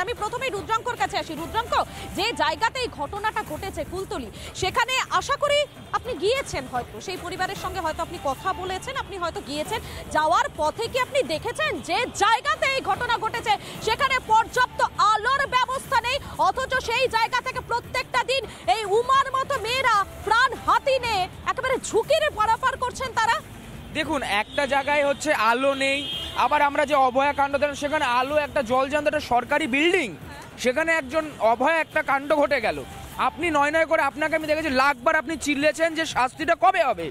আমি প্রথমেই রুদ্রাঙ্কর কাছে আসি। রুদ্রাঙ্ক, যে জায়গাতে এই ঘটনাটা ঘটেছে কুলতলি সেখানে আশা করি আপনি গিয়েছেন হয়তো। সেই পরিবারের সঙ্গে হয়তো আপনি কথা বলেছেন, আপনি হয়তো গিয়েছেন। যাওয়ার পথে কি আপনি দেখেছেন যে জায়গাতে এই ঘটনা ঘটেছে? সেখানে পর্যাপ্ত আলোর ব্যবস্থা নেই, অথচ সেই জায়গা থেকে প্রত্যেকটা দিন এই উমার মতো মেয়েরা প্রাণ হাতি নিয়ে একেবারে ঝুঁকির পারাপার করছেন তারা। দেখুন, একটা জায়গায় হচ্ছে আলো নেই আবার আমরা যে অভয়া কাণ্ড দেখলাম, সেখানে আলো একটা জলজান্ত একটা সরকারি বিল্ডিং। সেখানে একজন অভয়া একটা কাণ্ড ঘটে গেল। আপনি নয় নয় করে আপনাকে আমি দেখেছি, লাখবার আপনি চিল্লেছেন যে শাস্তিটা কবে হবে।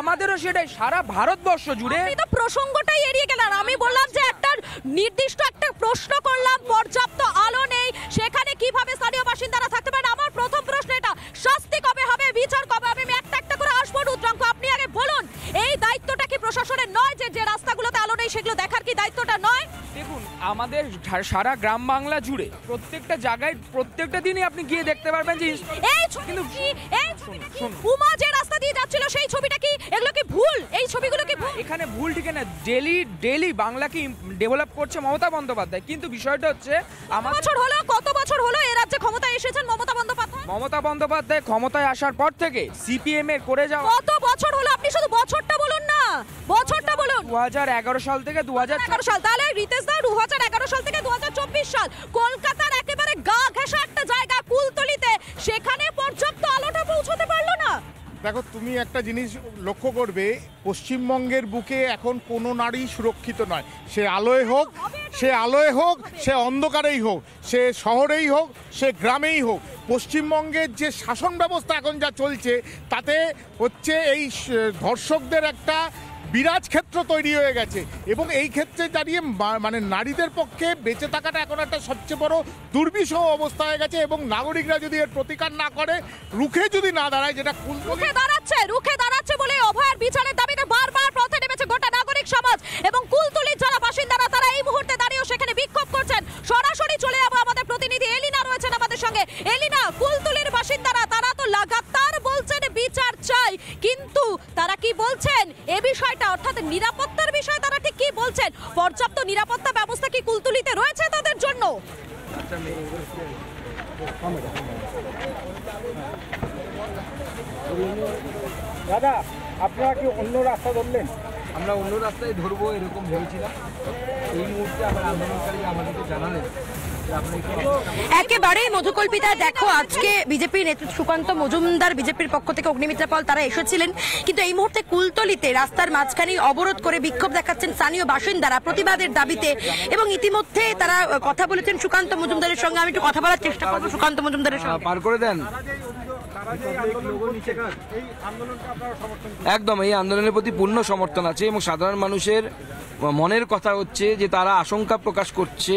আমাদেরও সেটাই, সারা ভারতবর্ষ জুড়ে তো প্রসঙ্গটাই এড়িয়ে গেলেন। আমি বললাম যে একটা নির্দিষ্ট একটা প্রশ্ন করলাম, পর্যাপ্ত আলো নেই। সেখানে কীভাবে স্থানীয় বাসিন্দারা সারা গ্রাম বাংলা জুড়ে প্রত্যেকটা জায়গায় প্রত্যেকটা দিনই আপনি গিয়ে দেখতে পারবেন যে এই শুনুন। উমা যে রাস্তা দিয়ে যাচ্ছিল সেই ছবিটা কি? এগুলো কি ভুল? এই ছবিগুলো কি ভুল? এখানে ভুল ঠিক না ডেলি ডেলি বাংলাকে ডেভেলপ করছে মমতা বন্দ্যোপাধ্যায়। কিন্তু বিষয়টা হচ্ছে আমার বছর হলো কত বছর হলো এ রাজ্যে ক্ষমতায় এসেছেন মমতা বন্দ্যোপাধ্যায়? মমতা বন্দ্যোপাধ্যায় ক্ষমতায় আসার পর থেকে সিপিএম এর করে যাওয়া কত বছর হলো? আপনি শুধু বছরটা বলুন। বছরটা বলুন। দু সাল থেকে দু সাল তাহলে রিতেশ দা দু হাজার এগারো সাল থেকে দু হাজার চব্বিশ সাল। কলকাতার একেবারে গা ঘেঁষা একটা জায়গা কুলতলিতে সেখানে পর্যাপ্ত আলোটা পৌঁছতে পারল না। দেখো তুমি একটা জিনিস লক্ষ্য করবে পশ্চিমবঙ্গের বুকে এখন কোনো নারী সুরক্ষিত নয়। সে আলোয় হোক সে আলোয় হোক সে অন্ধকারেই হোক সে শহরেই হোক সে গ্রামেই হোক পশ্চিমবঙ্গের যে শাসন ব্যবস্থা এখন যা চলছে, তাতে হচ্ছে এই ধর্ষকদের একটা বিরাজ ক্ষেত্র তৈরি হয়ে গেছে। এবং এই ক্ষেত্রে দাঁড়িয়ে মানে নারীদের পক্ষে বেঁচে থাকাটা এখন একটা সবচেয়ে বড় দুর্বিষহ অবস্থা হয়ে গেছে এবং নাগরিকরা যদি এর প্রতিকার না করে, রুখে যদি না দাঁড়ায়, যেটা রুখে দাঁড়াচ্ছে রুখে দাঁড়াচ্ছে বলে অভয়ার বিচারের দাবিতে বারবার পথে নেমেছে গোটা নাগরিক সমাজ এবং কুলতলির যারা বাসিন্দারা তারা এই মুহূর্তে দাঁড়িয়েও সেখানে বিক্ষোভ করছেন সরাসরি চলে যাব আমাদের প্রতিনিধি এলিনা রয়েছেন আমাদের সঙ্গে এলিনা কুলতলির বাসিন্দারা তারা তো লাগাতার বলছেন বিচার চাই কিন্তু তারা কি বলছেন? এ বিষয়টা অর্থাৎ নিরাপত্তার বিষয়ে তারা ঠিক কি বলছেন? পর্যাপ্ত নিরাপত্তা ব্যবস্থা কি কুলতুলিতে রয়েছে তাদের জন্য? দাদা আপনারা কি অন্য রাস্তা ধরলেন? আমরা অন্য রাস্তায় ধরবো এরকম ভেবেছিলাম। এই মুহূর্তে আমার আন্দোলনকারী আমাদেরকে জানালেন। একেবারেই মধুকল্পিতা, দেখো আজকে বিজেপির নেতৃত্ব সুকান্ত মজুমদার, বিজেপির পক্ষ থেকে অগ্নিমিত্রা পাল, তারা এসেছিলেন। কিন্তু এই মুহূর্তে কুলতলিতে রাস্তার মাঝখানে অবরোধ করে বিক্ষোভ দেখাচ্ছেন স্থানীয় বাসিন্দারা প্রতিবাদের দাবিতে এবং ইতিমধ্যে তারা কথা বলেছেন সুকান্ত মজুমদারের সঙ্গে। আমি একটু কথা বলার চেষ্টা করব সুকান্ত মজুমদারের সঙ্গে। পার করে দেন। একদম, এই আন্দোলনের প্রতি পূর্ণ সমর্থন আছে এবং সাধারণ মানুষের মনের কথা হচ্ছে যে তারা আশঙ্কা প্রকাশ করছে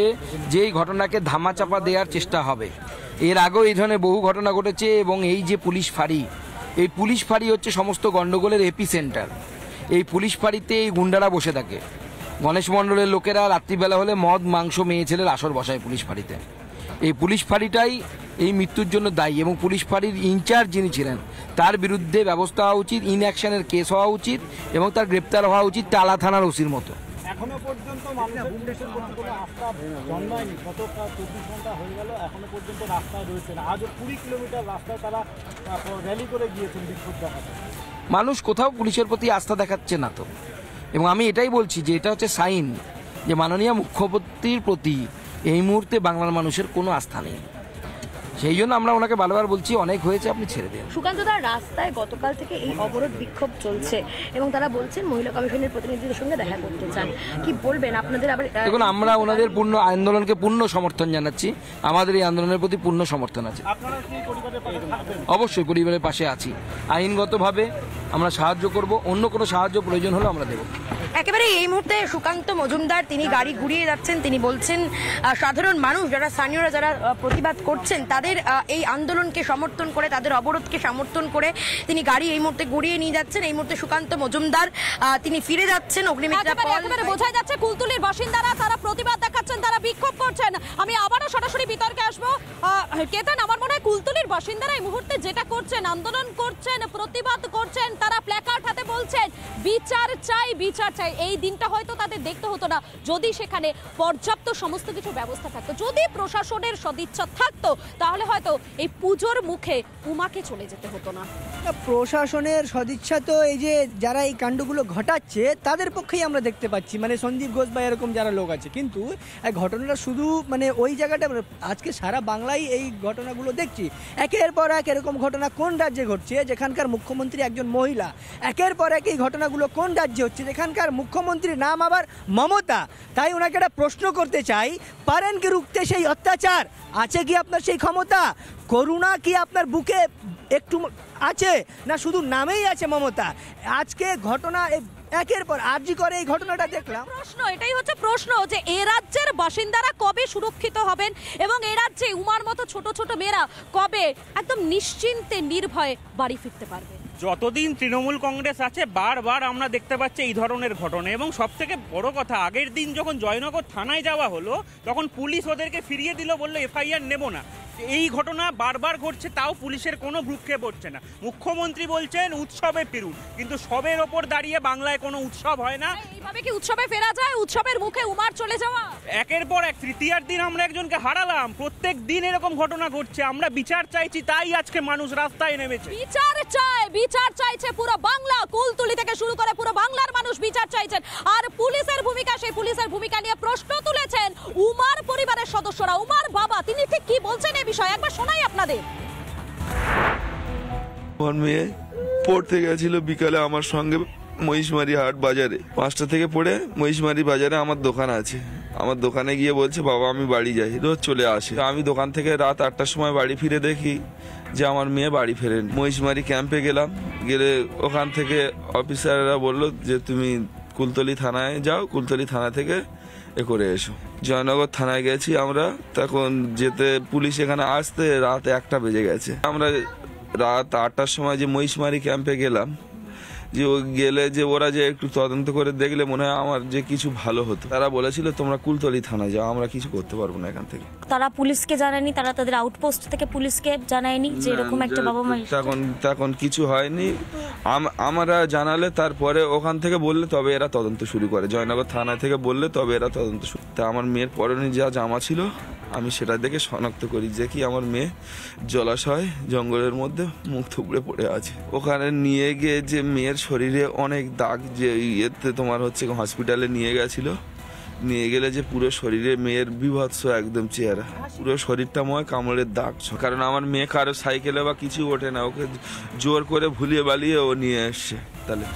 যে এই ঘটনাকে ধামাচাপা দেওয়ার চেষ্টা হবে। এর আগেও এই ধরনের বহু ঘটনা ঘটেছে এবং এই যে পুলিশ ফাঁড়ি, এই পুলিশ ফাঁড়ি হচ্ছে সমস্ত গন্ডগোলের এপি সেন্টার এই পুলিশ ফাঁড়িতে এই গুন্ডারা বসে থাকে। গণেশ মণ্ডলের লোকেরা রাত্রিবেলা হলে মদ, মাংস, মেয়ে ছেলের আসর বসায় পুলিশ ফাঁড়িতে। এই পুলিশ ফাঁড়িটাই এই মৃত্যুর জন্য দায়ী এবং পুলিশ ফাঁড়ির ইনচার্জ যিনি ছিলেন তার বিরুদ্ধে ব্যবস্থা হওয়া উচিত ইনঅ্যাকশনের কেস হওয়া উচিত এবং তার গ্রেপ্তার হওয়া উচিত টালা থানার ওসির মতো। এখনও পর্যন্ত মানুষের পুলিশের প্রতি কোনো আস্থা জন্মায়নি। গত চব্বিশ ঘণ্টা হয়ে গেল এখনও পর্যন্ত রাস্তায় রয়েছে আজও কুড়ি কিলোমিটার রাস্তায় তারা র্যালি করে গিয়েছেন বিক্ষোভ দেখাতে। মানুষ কোথাও পুলিশের প্রতি আস্থা দেখাচ্ছে না তো। এবং আমি এটাই বলছি যে এটা হচ্ছে সাইন যে মাননীয় মুখ্যমন্ত্রীর প্রতি এই মুহূর্তে বাংলার মানুষের কোনো আস্থা নেই। সেই জন্য আমরা ওনাকে বারবার বলছি অনেক হয়েছে আপনি ছেড়ে দেন। সুকান্তদার রাস্তায় গতকাল থেকে এই অবরোধ বিক্ষোভ চলছে এবং তারা বলছেন মহিলা কমিশনের প্রতিনিধিদের সঙ্গে দেখা করতে চান। কি বলবেন আপনাদের আবার দেখুন আমরা ওনাদের পূর্ণ আন্দোলনকে পূর্ণ সমর্থন জানাচ্ছি। আমাদের এই আন্দোলনের প্রতি পূর্ণ সমর্থন আছে। আপনারা কি পরিবারের পাশে থাকবেন? অবশ্যই পরিবারের পাশে আছি। আইনগতভাবে আমরা সাহায্য করব অন্য কোনো সাহায্য প্রয়োজন হলে আমরা দেবো। একেবারে এই মুহূর্তে সুকান্ত মজুমদার তিনি গাড়ি ঘুরিয়ে যাচ্ছেন তিনি বলছেন সাধারণ মানুষ যারা স্থানীয়রা যারা প্রতিবাদ করছেন তাদের এই আন্দোলনকে সমর্থন করে তাদের অবরোধকে সমর্থন করে তিনি গাড়ি এই মুহূর্তে ঘুরিয়ে নিয়ে যাচ্ছেন। এই মুহূর্তে সুকান্ত মজুমদার তিনি ফিরে যাচ্ছেন অগ্নিমিত্রা একেবারে পল। বোঝাই যাচ্ছে কুলতুলির বাসিন্দারা তারা প্রতিবাদ দেখাচ্ছেন তারা বিক্ষোভ করছেন। আমি আবারও সরাসরি বিতর্কে আসব। কেতন আমার মনে হয় কুলতুলির বাসিন্দারা এই মুহূর্তে যেটা করছেন আন্দোলন করছেন প্রতিবাদ করছেন তারা বিচার চাই বিচার চাই। এই দিনটা হয়তো তাদের দেখতে হতো না, যদি সেখানে পর্যাপ্ত সমস্ত কিছু ব্যবস্থা থাকতো। যদি প্রশাসনের সদিচ্ছা থাকতো, তাহলে হয়তো এই পুজোর মুখে উমাকে চলে যেতে হতো না। প্রশাসনের সদিচ্ছা তো এই যে যারা এই কাণ্ডগুলো ঘটাচ্ছে, তাদের পক্ষেই আমরা দেখতে পাচ্ছি। মানে সন্দীপ ঘোষ বা এরকম যারা লোক আছে। কিন্তু এই ঘটনাটা শুধু মানে ওই জায়গাটা মানে আজকে সারা বাংলায় এই ঘটনাগুলো দেখছি। একের পর এক এরকম ঘটনা কোন রাজ্যে ঘটছে? যেখানকার মুখ্যমন্ত্রী একজন মহিলা। একের পর এক এই ঘটনাগুলো কোন রাজ্যে হচ্ছে? যেখানকার মুখ্যমন্ত্রীর নাম আবার মমতা। তাই ওনাকে একটা প্রশ্ন করতে চাই পারেন কি রুখতে সেই অত্যাচার? আছে কি আপনার সেই ক্ষমতা? করুণা কি আপনার বুকে একটু আছে? না শুধু নামেই আছে মমতা? আজকে ঘটনা একের পর আরজি করে এই ঘটনাটা দেখলাম। প্রশ্ন এটাই হচ্ছে প্রশ্ন যে এ রাজ্যের বাসিন্দারা কবে সুরক্ষিত হবেন এবং এ রাজ্যে উমার মতো ছোট ছোট মেয়েরা কবে একদম নিশ্চিন্তে নির্ভয়ে বাড়ি ফিরতে পারবে? যতদিন তৃণমূল কংগ্রেস আছে, বারবার আমরা দেখতে পাচ্ছি এই ধরনের ঘটনা। এবং সব থেকে বড় কথা, আগের দিন যখন জয়নগর থানায় যাওয়া হলো, তখন পুলিশ ওদেরকে ফিরিয়ে দিল বলল, এফআইআর নেব না। এই ঘটনা বারবার ঘটছে তাও পুলিশের কোনো ভ্রুক্ষেপ হচ্ছে না। মুখ্যমন্ত্রী বলছেন উৎসবে ফিরুন। কিন্তু সবের ওপর দাঁড়িয়ে বাংলায় কোনো উৎসব হয় না। এইভাবে কি উৎসবে ফেরা যায়? উৎসবের মুখে উমার চলে যাওয়া? একের পর এক তৃতীয়ার দিন আমরা একজনকে হারালাম। প্রত্যেক দিন এরকম ঘটনা ঘটছে। আমরা বিচার চাইছি তাই আজকে মানুষ রাস্তায় নেমেছে। বিচার চায় বিচার চাইছে পুরো বাংলা। কুলতুলি থেকে শুরু করে পুরো বাংলার মানুষ বিচার চাইছেন। আর পুলিশের ভূমিকা সেই পুলিশের ভূমিকা নিয়ে প্রশ্ন তুলেছেন উমার পরিবারের সদস্যরা। উমার বাবা তিনি ঠিক কি বলছেন বিষয়ে, একবার শোনাই আপনাদের। আমার মেয়ে পড়তে গেছিল বিকালে আমার সঙ্গে মহিষমারি হাট বাজারে। পাঁচটা থেকে পড়ে মহিষমারি বাজারে আমার দোকান আছে। আমার দোকানে গিয়ে বলছে, বাবা, আমি বাড়ি যাই। রোজ চলে আসে। আমি দোকান থেকে রাত আটটার সময় বাড়ি ফিরে দেখি যে আমার মেয়ে বাড়ি ফেরেন। মহিষমারি ক্যাম্পে গেলাম। গেলে ওখান থেকে অফিসাররা বলল যে, তুমি কুলতলি থানায় যাও, কুলতলি থানা থেকে এ করে এসো। জয়নগর থানায় গেছি আমরা। তখন যেতে পুলিশ এখানে আসতে রাত একটা বেজে গেছে। আমরা রাত আটটার সময় যে মহিষমারি ক্যাম্পে গেলাম যে ও গেলে যে ওরা যে একটু তদন্ত করে দেখলে মনে হয় আমার যে কিছু ভালো হতো। তারা বলেছিল তোমরা কুলতলি থানায় যাও আমরা কিছু করতে পারব না এখান থেকে। তারা পুলিশকে জানায়নি তারা তাদের আউটপোস্ট থেকে পুলিশকে জানায়নি যে এরকম একটা বাবা মা তখন তখন কিছু হয়নি। আমরা জানালে তারপরে ওখান থেকে বললে তবে এরা তদন্ত শুরু করে। জয়নগর থানা থেকে বললে তবে এরা তদন্ত শুরু। তা আমার মেয়ের পরনে যা জামা ছিল, আমি সেটা দেখে শনাক্ত করি যে কি আমার মেয়ে জলাশয়, জঙ্গলের মধ্যে মুখ থুবড়ে পড়ে আছে। ওখানে নিয়ে গিয়ে যে মেয়ের শরীরে অনেক দাগ যে ইয়েতে তোমার হচ্ছে হসপিটালে নিয়ে গেছিল নিয়ে গেলে যে পুরো শরীরে মেয়ের বিভৎস একদম চেহারা। পুরো শরীরটা ময় কামড়ের দাগ কারণ আমার মেয়ে কারও সাইকেলে বা কিছু ওঠে না, ওকে জোর করে ভুলিয়ে বালিয়ে ও নিয়ে এসছে তাহলে।